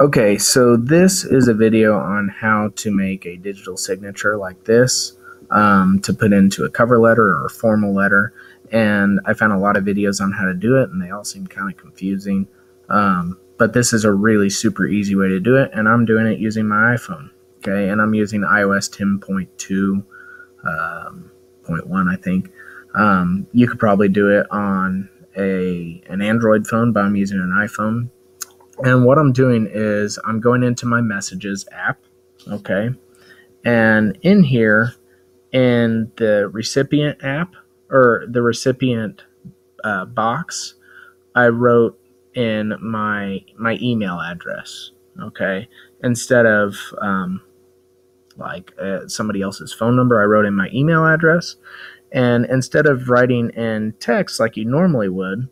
Okay, so this is a video on how to make a digital signature like this um, to put into a cover letter or a formal letter. And I found a lot of videos on how to do it, and they all seem kind of confusing. Um, but this is a really super easy way to do it, and I'm doing it using my iPhone. Okay, and I'm using iOS 10.2, um, 0.1, I think. Um, you could probably do it on a an Android phone, but I'm using an iPhone and what I'm doing is I'm going into my messages app, okay? And in here, in the recipient app or the recipient uh, box, I wrote in my my email address, okay? Instead of um, like uh, somebody else's phone number, I wrote in my email address. And instead of writing in text like you normally would,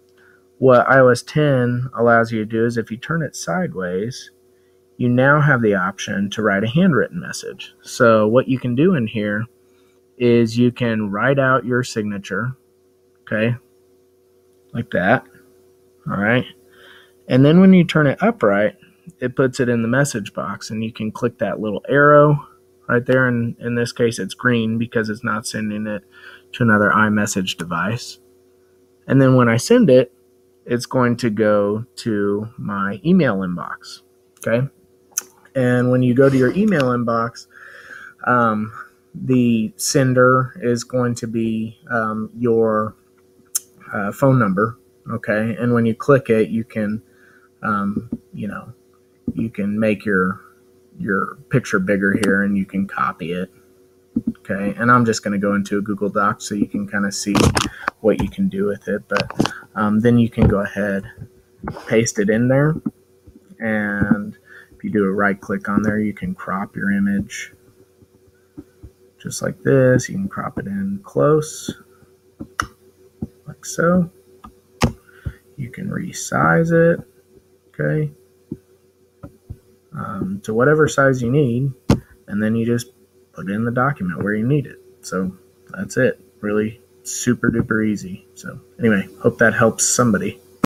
what iOS 10 allows you to do is if you turn it sideways, you now have the option to write a handwritten message. So, what you can do in here is you can write out your signature, okay, like that. All right. And then when you turn it upright, it puts it in the message box, and you can click that little arrow right there. And in this case, it's green because it's not sending it to another iMessage device. And then when I send it, it's going to go to my email inbox. Okay. And when you go to your email inbox, um, the sender is going to be um, your uh, phone number. Okay. And when you click it, you can, um, you know, you can make your your picture bigger here and you can copy it. Okay. And I'm just going to go into a Google Doc so you can kind of see what you can do with it. But um, then you can go ahead, paste it in there, and if you do a right click on there, you can crop your image just like this. You can crop it in close, like so. You can resize it, okay, um, to whatever size you need, and then you just put in the document where you need it. So that's it. Really super duper easy. So, anyway, hope that helps somebody.